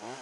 see.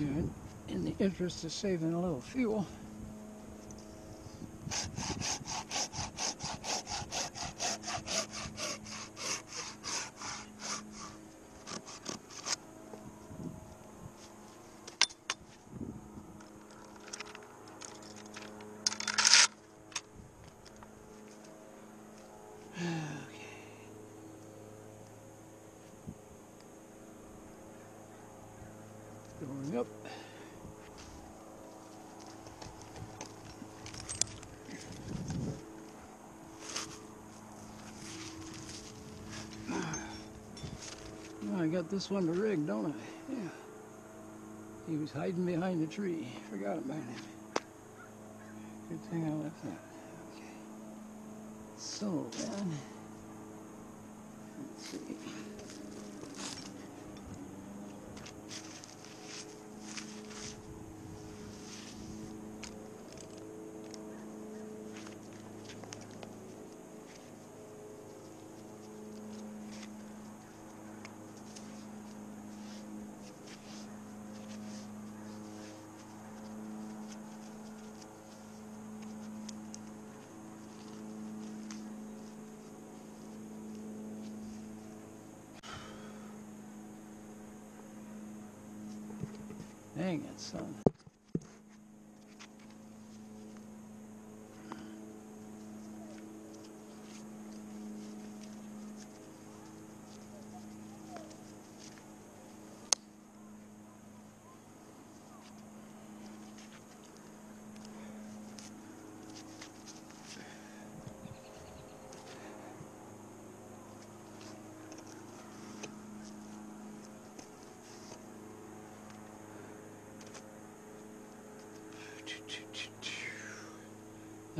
Good. In the interest of saving a little fuel, going up. I got this one to rig, don't I? Yeah. He was hiding behind a tree. Forgot about him. Good thing I left that. Okay. So then, Dang it, son.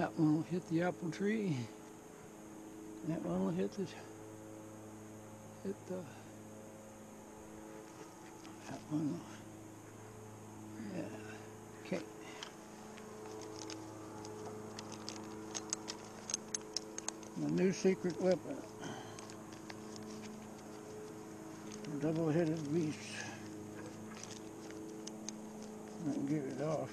That one will hit the apple tree. That one will hit the hit the that one will yeah. Okay. My new secret weapon. Double-headed beast. I can get it off.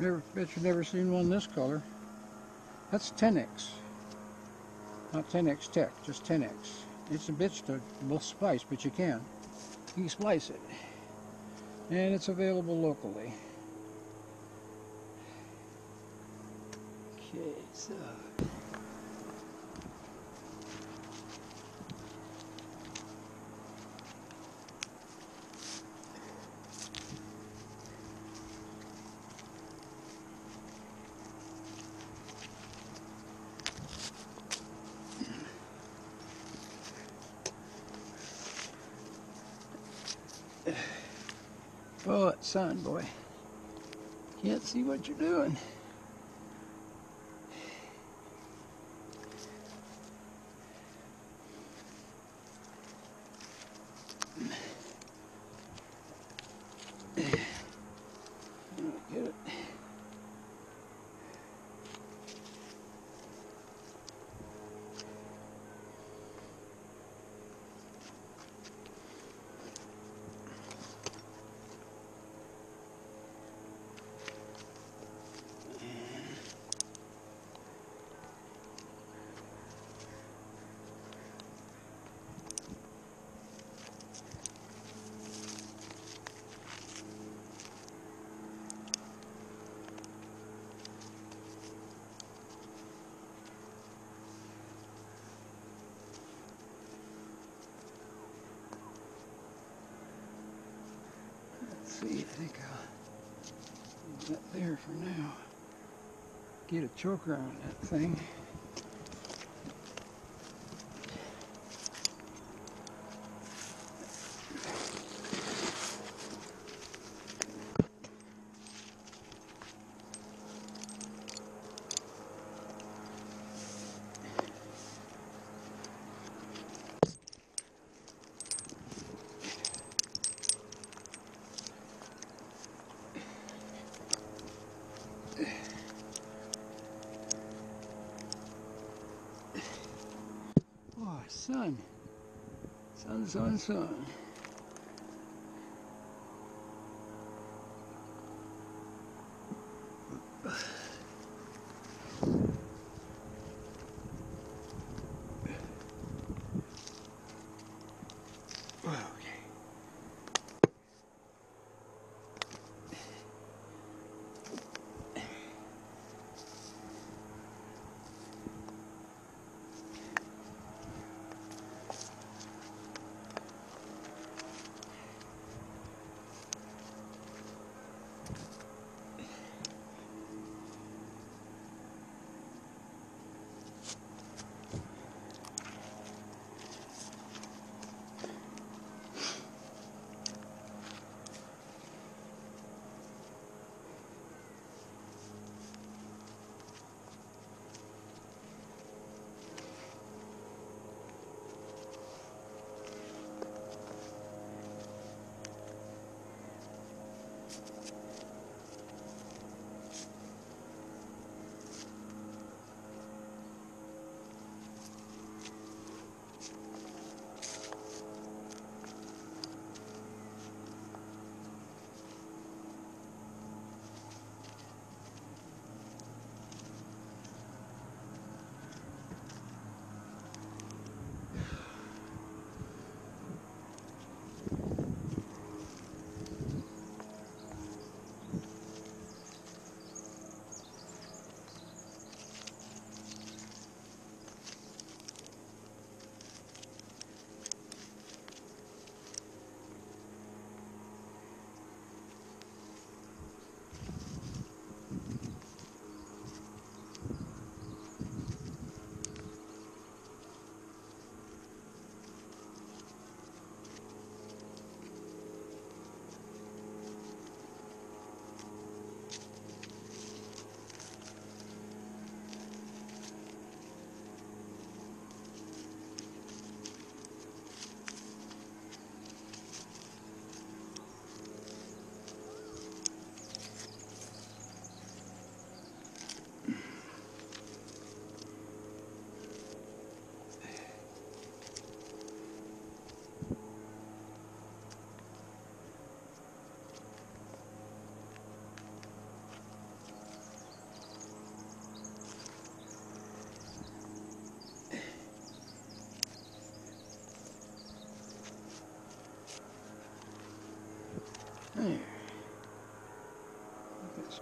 Never, bet you've never seen one this color. That's Tenex. Not Tenex Tec, just Tenex. It's a bitch to splice, but you can. You can splice it. And it's available locally. Okay, so. Oh, son, boy. Can't see what you're doing. Get it. Let's see, I think I'll leave that there for now. Get a choker on that thing. Oh, sun. Sun, sun, sun.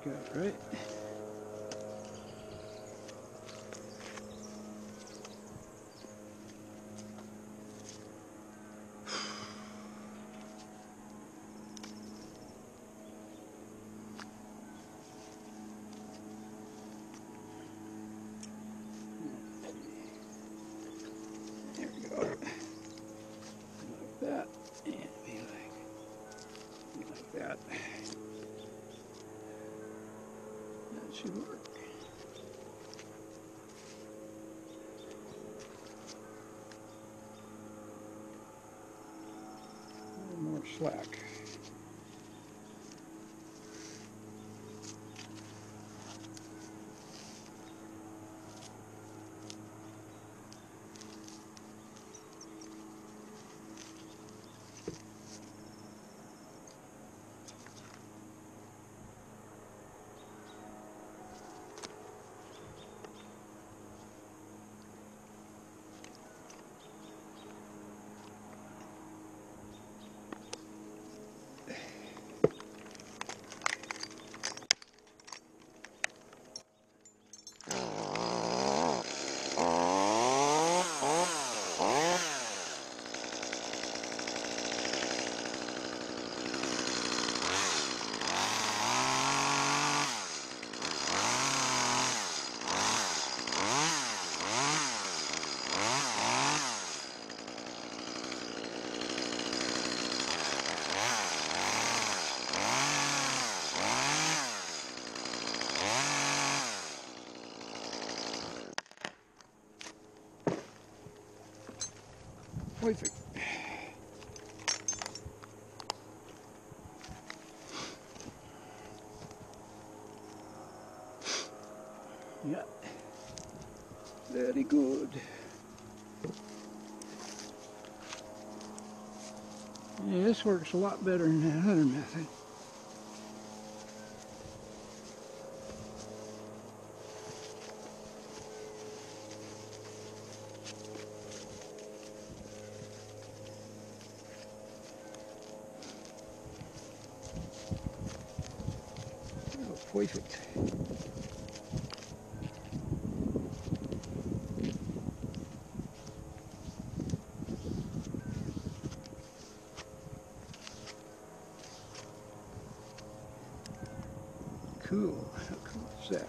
That's right. There we go. Like that. And be like, be like that. That should work. A little more slack. Perfect. Yeah. Very good. Yeah, this works a lot better than that other method. Oh, perfect. Cool. How cool is that?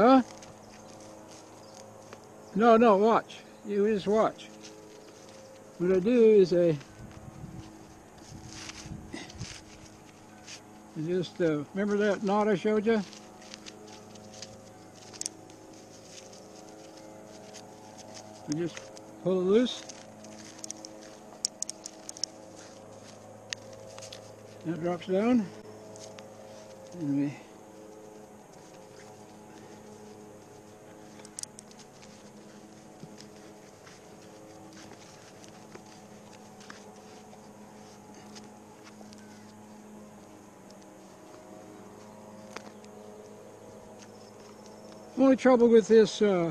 Huh? No, no, watch. You just watch. What I do is I, I just, uh, remember that knot I showed you? We just pull it loose. That drops down. And we Only trouble with this uh,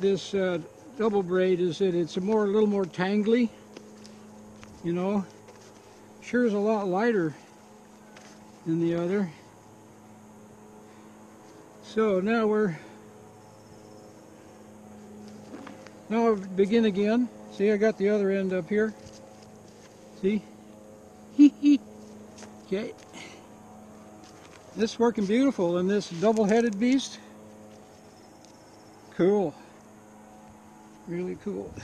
this uh, double braid is that it's a more a little more tangly. You know, sure is a lot lighter than the other. So now we're now I'll begin again. See, I got the other end up here. See? okay. This is working beautiful in this double-headed beast. Cool. Really cool.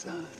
Sun.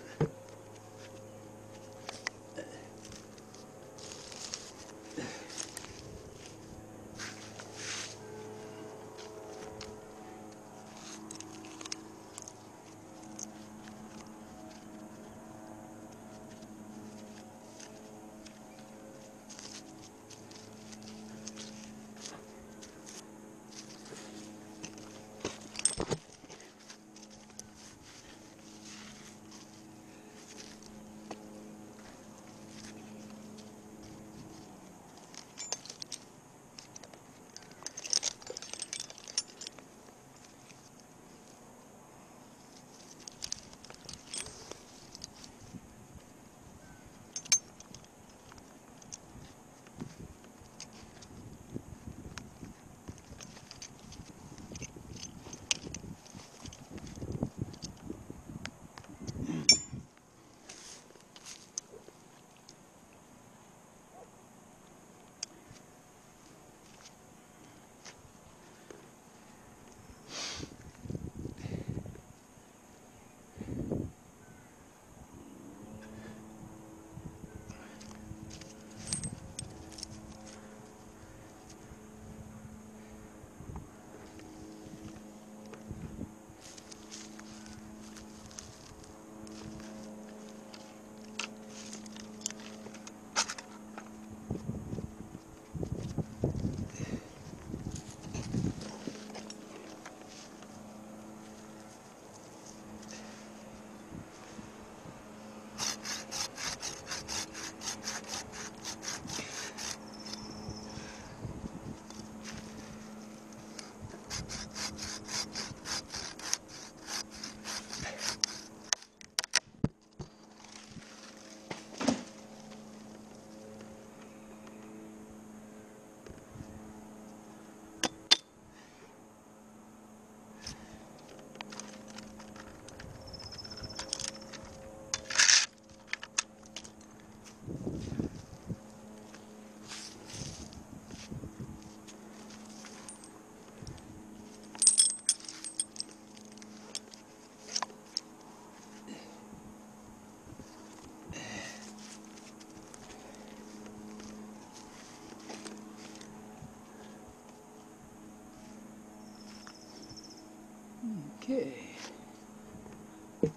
Okay.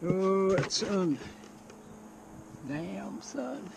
Oh, it's sun. Damn sun.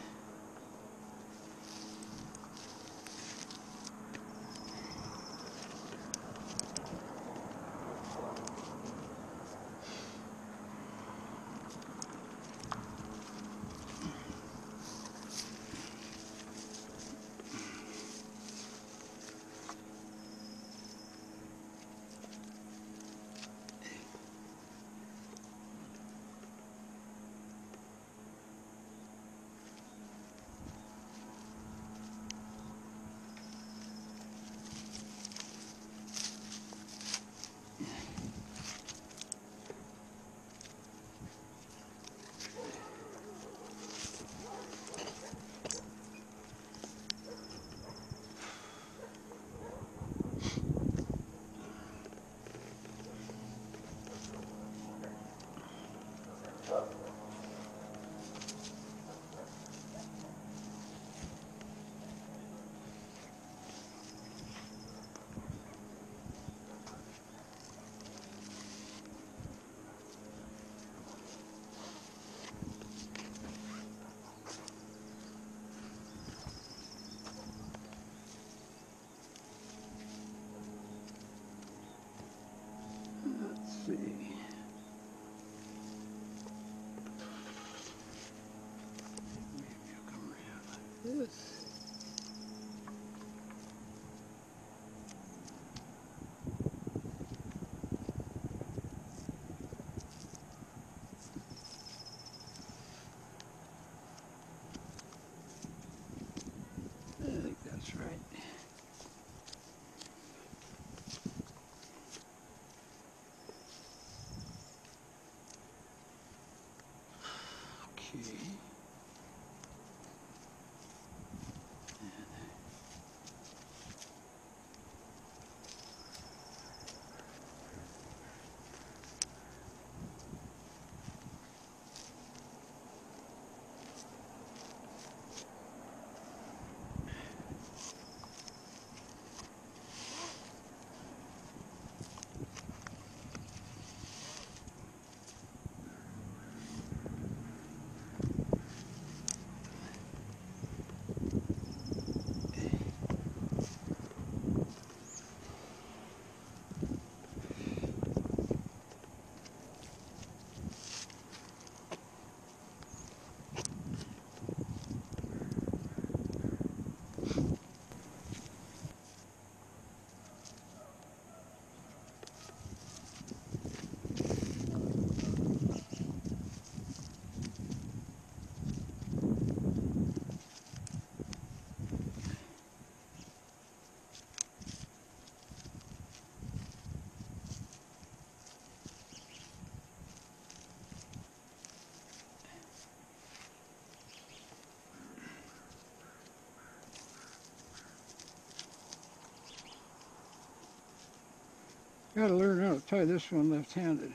Gotta learn how to tie this one left-handed.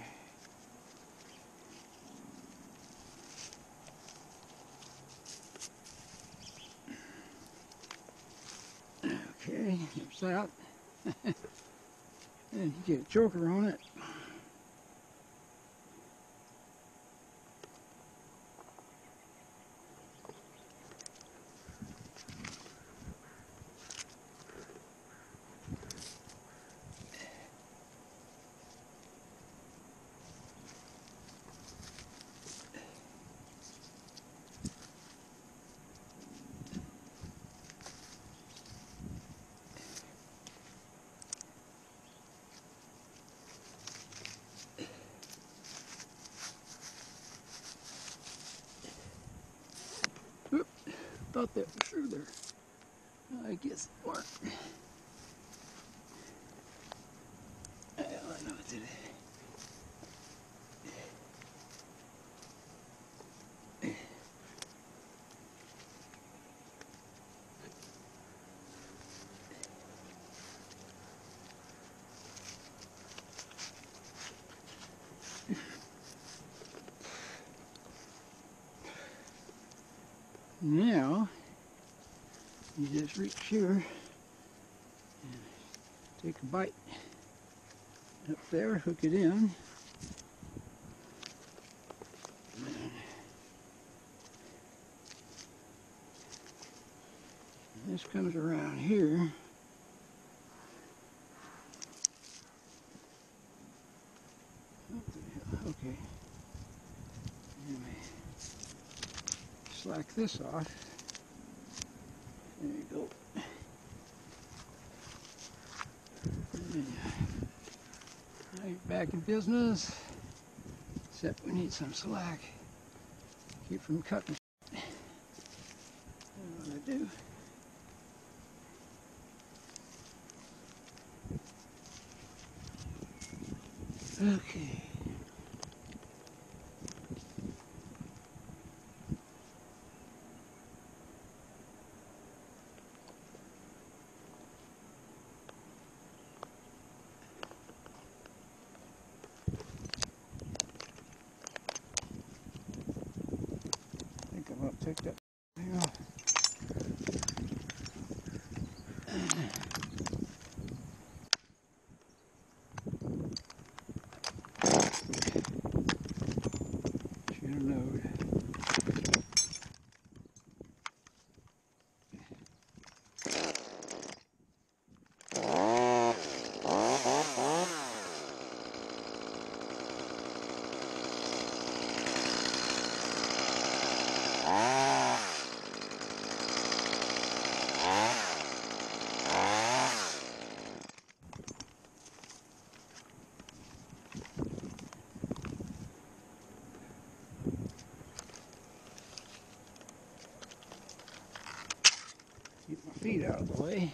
Okay, there's that. and you get a choker on it. Thought that was through there. I guess it. Well, I know it did. Now, you just reach here and take a bite up there, hook it in. This comes around here. Okay. Slack this off. There you go. Now you're back in business. Except we need some slack. Keep from cutting. That's what I do. Okay. I think I'm gonna take that thing off. Should have known. Feet out of the way.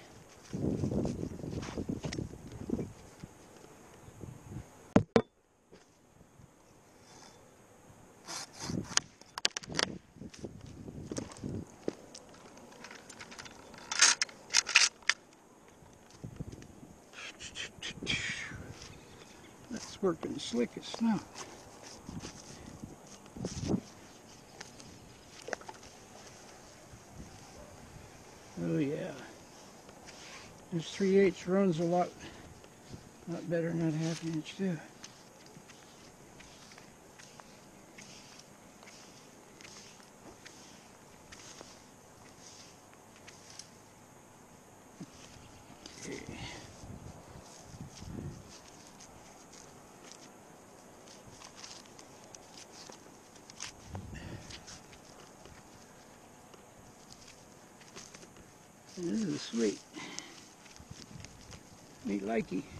That's working slickest now. Oh yeah. This 3 8 runs a lot, lot better than that half inch too. This is sweet. Neat likey.